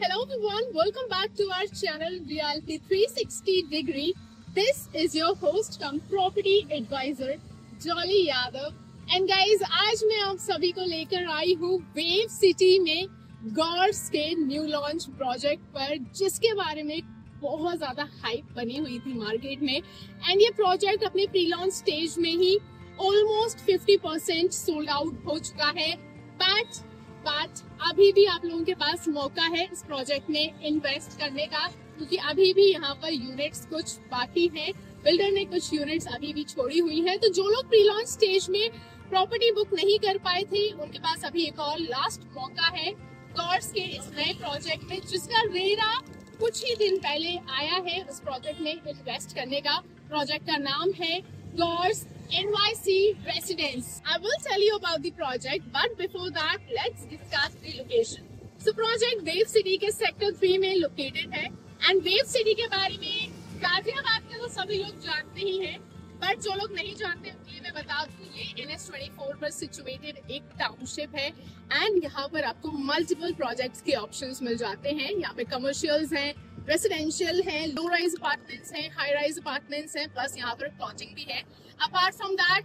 Hello everyone, welcome back to our channel Reality 360 Degree. This is your host come property advisor Jolly Yadav. And guys, आज मैं आप सभी को लेकर आई हूँ वेव सिटी में गॉर्स के न्यू लॉन्च प्रोजेक्ट पर जिसके बारे में बहुत ज़्यादा हाइप बनी हुई थी मार्केट में एंड ये प्रोजेक्ट अपने प्री लॉन्च स्टेज में ही ऑलमोस्ट 50 परसेंट सोल्ड आउट हो चुका है बट बट अभी भी आप लोगों के पास मौका है इस प्रोजेक्ट में इन्वेस्ट करने का, क्योंकि अभी भी यहाँ पर यूनिट्स कुछ बाकी हैं। बिल्डर ने कुछ यूनिट्स अभी भी छोड़ी हुई है। तो जो लोग प्री लॉन्च स्टेज में प्रॉपर्टी बुक नहीं कर पाए थे, उनके पास अभी एक और लास्ट मौका है। गॉर्स के इस नए प्रोजेक्ट में, जिसका रेरा कुछ ही दिन पहले आया है, उस प्रोजेक्ट में इन्वेस्ट करने का। प्रोजेक्ट का नाम है Gaurs NYC residence. I will tell you about the project, but before that, let's discuss the location. So project Wave City के सेक्टर थ्री में लोकेटेड है एंड वेव सिटी के बारे में गाजियाबाद के तो सभी लोग जानते ही हैं बट जो लोग नहीं जानते उनके लिए मैं बता दूँ ये एन एस ट्वेंटी फोर पर सिचुएटेड एक टाउनशिप है एंड यहाँ पर आपको मल्टीपल प्रोजेक्ट्स के ऑप्शंस मिल जाते हैं यहाँ पे कमर्शियल्स हैं रेसिडेंशियल है लो राइज अपार्टमेंट्स हैं हाई राइज अपार्टमेंट्स हैं प्लस यहाँ पर प्लॉटिंग भी है। अपार्ट फ्रॉम दैट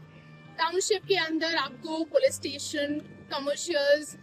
टाउनशिप के अंदर आपको police station commercials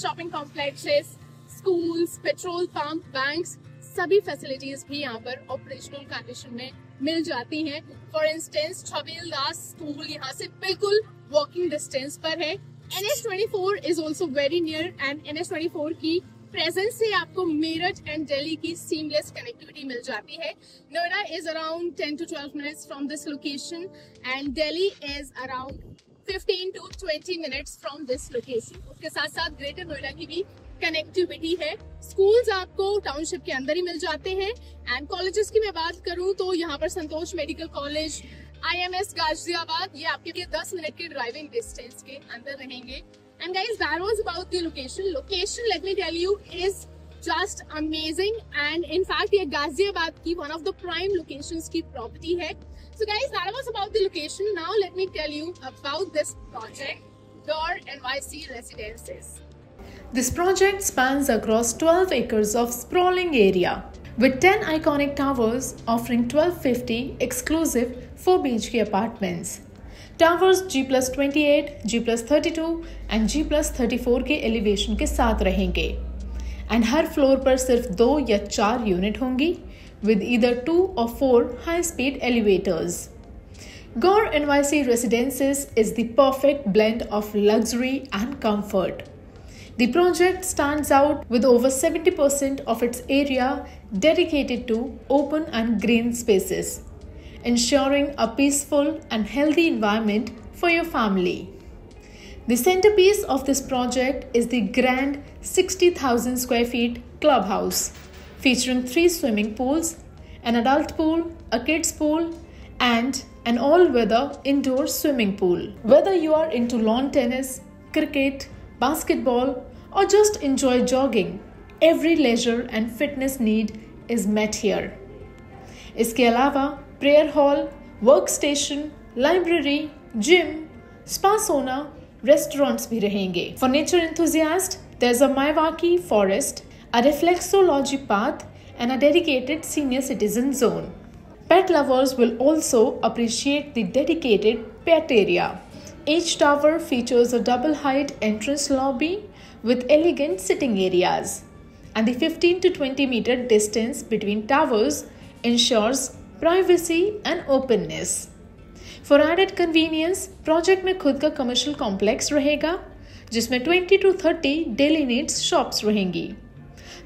shopping complexes schools petrol pump banks सभी फैसिलिटीज़ भी यहाँ पर ऑपरेशनल कंडीशन में मिल जाती हैं। For instance Chhabil Das school यहाँ से बिल्कुल वॉकिंग डिस्टेंस पर है। N S twenty four is also very near and N S twenty four की प्रेजेंस से आपको मेरठ एंड दिल्ली की सीमलेस कनेक्टिविटी मिल जाती है। Noida is around 10 to 12 minutes from this location and Delhi is around 15 to 20 minutes from this location उसके साथ साथ ग्रेटर नोएडा की भी कनेक्टिविटी है। स्कूल्स आपको टाउनशिप के अंदर ही मिल जाते हैं। एंड कॉलेजेस की मैं बात करूँ तो यहाँ पर Santosh medical college I M S Ghaziabad ये आपके 10 मिनट के ड्राइविंग डिस्टेंस के अंदर रहेंगे। And guys, that was about the location. Location, let me tell you, is just amazing. And in fact, ये गाजियाबाद की one of the prime locations की property है. So guys, that was about the location. Now let me tell you about this project, Door NYC Residences. This project spans across 12 acres of sprawling area with 10 iconic towers offering 1250 exclusive 4 BHK apartments. Towers G plus twenty eight G plus thirty two and G plus thirty four के elevation के साथ रहेंगे। And her floor पर सिर्फ़ दो या चार unit होंगी विद इधर टू और four high speed elevators Gaur N Y C residences is the perfect blend of luxury and comfort the project stands out with over seventy percent of its area dedicated to open and green spaces ensuring a peaceful and healthy environment for your family. The centerpiece of this project is the grand 60,000 square feet clubhouse, featuring three swimming pools, an adult pool, a kids pool, and an all weather indoor swimming pool. Whether you are into lawn tennis, cricket, basketball, or just enjoy jogging, every leisure and fitness need is met here. इसके अलावा Prayer hall work station library gym spa sauna restaurants भी रहेंगे for nature enthusiast there's a Maiwaki forest, a reflexology path, and a dedicated senior citizen zone. Pet lovers will also appreciate the dedicated pet area. Each tower features a double height entrance lobby with elegant sitting areas, and the 15 to 20 meter distance between towers ensures Privacy and openness for added convenience project में खुद का commercial complex रहेगा जिसमें 20 to 30 daily needs shops रहेंगी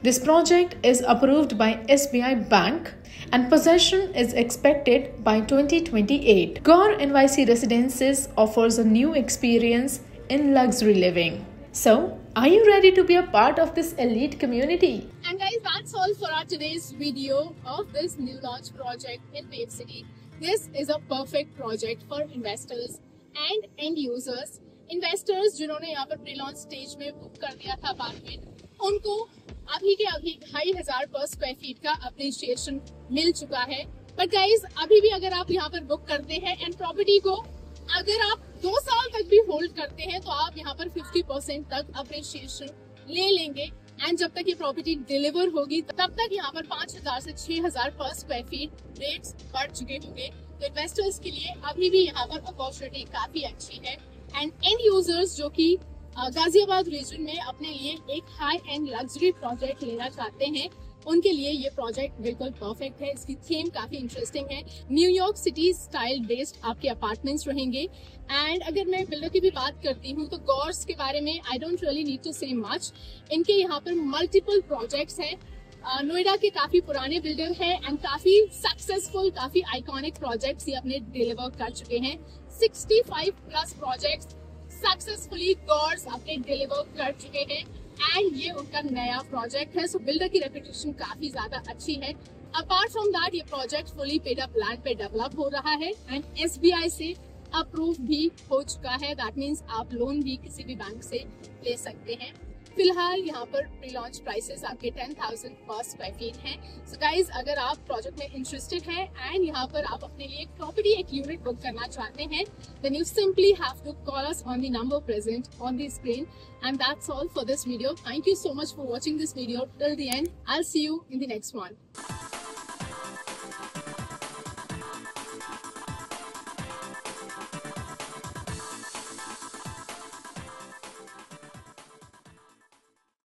this project is approved by SBI bank and possession is expected by 2028. Gore NYC Residences offers a new experience in luxury living. So, are you ready to be a part of this elite community? And guys, that's all for our today's video of this new launch project in Wave City. This is a perfect project for investors and end users. Investors जिन्होंने यहाँ पर pre launch stage में book कर दिया था apartment उनको अभी के अभी ढाई हज़ार पर स्क्वायर फीट का अप्रिसिएशन मिल चुका है बट गाइज़ अभी भी अगर आप यहाँ पर बुक करते हैं एंड प्रॉपर्टी को अगर आप दो साल तक भी होल्ड करते हैं तो आप यहाँ पर 50 परसेंट तक अप्रिशिएशन ले लेंगे एंड जब तक ये प्रॉपर्टी डिलीवर होगी, तब तक यहाँ पर पाँच हज़ार से छह हज़ार पर स्क्वायर फीट रेट्स बढ़ चुके होंगे। तो इन्वेस्टर्स के लिए अभी भी यहाँ पर अपॉर्चुनिटी काफ़ी अच्छी है। एंड एंड यूज़र्स जो कि गाजियाबाद रीजन में अपने लिए एक हाई एंड लग्जरी प्रोजेक्ट लेना चाहते हैं। उनके लिए ये प्रोजेक्ट बिल्कुल परफेक्ट है। इसकी थीम काफ़ी इंटरेस्टिंग है। New York city style based आपके अपार्टमेंट्स रहेंगे। एंड अगर मैं बिल्डर की भी बात करती हूँ तो गौर्स के बारे में I don't really need to say much इनके यहाँ पर मल्टीपल प्रोजेक्ट्स हैं। नोएडा के काफ़ी पुराने बिल्डर हैं एंड काफ़ी सक्सेसफुल काफ़ी आइकॉनिक प्रोजेक्ट्स ये अपने डिलीवर कर चुके हैं। 65 प्लस प्रोजेक्ट्स सक्सेसफुली गॉड्स अपने डिलीवर कर चुके हैं एंड ये उनका नया प्रोजेक्ट है। सो बिल्डर की रेपुटेशन काफ़ी ज़्यादा अच्छी है। अपार्ट फ्रॉम दैट ये project fully paid up land पे डेवलप हो रहा है एंड एसबीआई से अप्रूव भी हो चुका है। दैट मीन्स आप लोन भी किसी भी बैंक से ले सकते हैं। फ़िलहाल यहाँ पर प्री लॉन्च प्राइसेस आपके ten thousand per square feet है। सो गाइज़ अगर आप प्रोजेक्ट में इंटरेस्टेड हैं एंड यहाँ पर आप अपने लिए एक प्रॉपर्टी एक यूनिट बुक करना चाहते हैं then you simply have to call us on the number present on the screen and that's all for this video thank you so much for watching this video till the end I see you in the next one